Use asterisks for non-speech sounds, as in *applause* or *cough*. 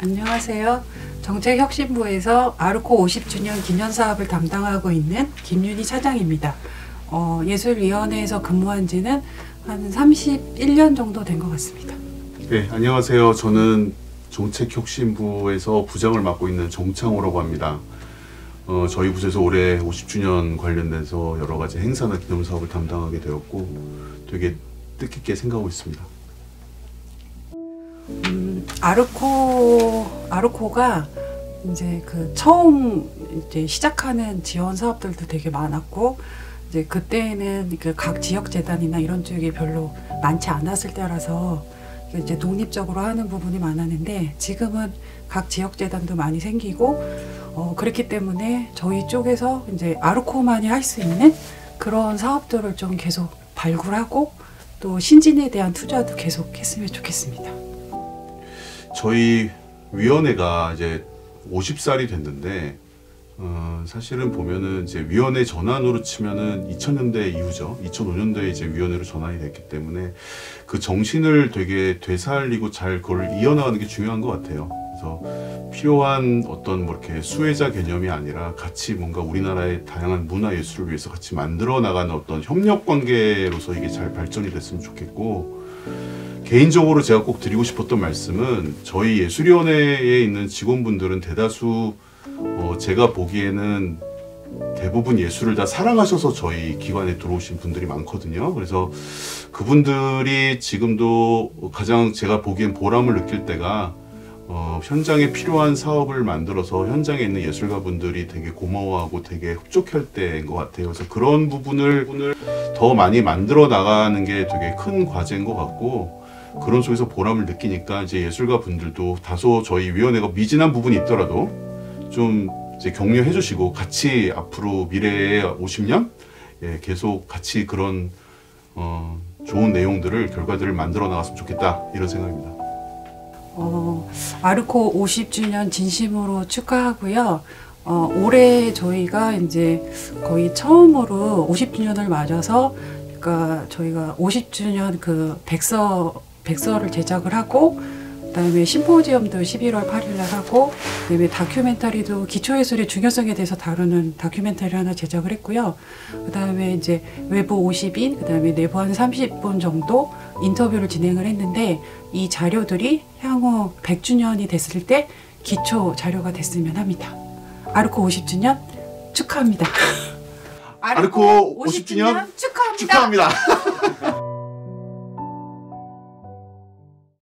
안녕하세요. 정책혁신부에서 아르코 50주년 기념사업을 담당하고 있는 김윤희 차장입니다. 어, 예술위원회에서 근무한 지는 한 31년 정도 된 것 같습니다. 네, 안녕하세요. 저는 정책혁신부에서 부장을 맡고 있는 정창호라고 합니다. 어, 저희 부서에서 올해 50주년 관련돼서 여러 가지 행사나 기념 사업을 담당하게 되었고 되게 뜻깊게 생각하고 있습니다. 음, 아르코 아르코가 이제 그 처음 이제 시작하는 지원 사업들도 되게 많았고 이제 그때는 그 각 지역 재단이나 이런 쪽이 별로 많지 않았을 때라서 이제 독립적으로 하는 부분이 많았는데 지금은 각 지역 재단도 많이 생기고 어, 그렇기 때문에 저희 쪽에서 이제 아르코만이 할 수 있는 그런 사업들을 좀 계속 발굴하고 또 신진에 대한 투자도 계속 했으면 좋겠습니다. 저희 위원회가 이제 50살이 됐는데 어, 사실은 보면은 이제 위원회 전환으로 치면은 2000년대 이후죠. 2005년도에 이제 위원회로 전환이 됐기 때문에 그 정신을 되게 되살리고 잘 그걸 이어나가는 게 중요한 것 같아요. 그래서 필요한 어떤 뭐 이렇게 수혜자 개념이 아니라 같이 뭔가 우리나라의 다양한 문화 예술을 위해서 같이 만들어 나가는 어떤 협력 관계로서 이게 잘 발전이 됐으면 좋겠고 개인적으로 제가 꼭 드리고 싶었던 말씀은 저희 예술위원회에 있는 직원분들은 대다수 어, 제가 보기에는 대부분 예술을 다 사랑하셔서 저희 기관에 들어오신 분들이 많거든요. 그래서 그분들이 지금도 가장 제가 보기엔 보람을 느낄 때가 어, 현장에 필요한 사업을 만들어서 현장에 있는 예술가 분들이 되게 고마워하고 되게 흡족할 때인 것 같아요. 그래서 그런 부분을 더 많이 만들어 나가는 게 되게 큰 과제인 것 같고 그런 속에서 보람을 느끼니까 이제 예술가 분들도 다소 저희 위원회가 미진한 부분이 있더라도 좀 이제 격려해 주시고 같이 앞으로 미래의 50년 예, 계속 같이 그런 어, 좋은 내용들을 결과들을 만들어 나갔으면 좋겠다 이런 생각입니다. 어, 아르코 50주년 진심으로 축하하고요. 어, 올해 저희가 이제 거의 처음으로 50주년을 맞아서 그러니까 저희가 50주년 그 백서 백서를 제작을 하고 그다음에 심포지엄도 11월 8일 날 하고 그다음에 다큐멘터리도 기초예술의 중요성에 대해서 다루는 다큐멘터리 하나 제작을 했고요. 그다음에 이제 외부 50인 그다음에 내부 한 30분 정도 인터뷰를 진행을 했는데 이 자료들이 향후 100주년이 됐을 때 기초 자료가 됐으면 합니다. 아르코 50주년 축하합니다. *laughs* 아르코 50주년 축하합니다. 축하합니다.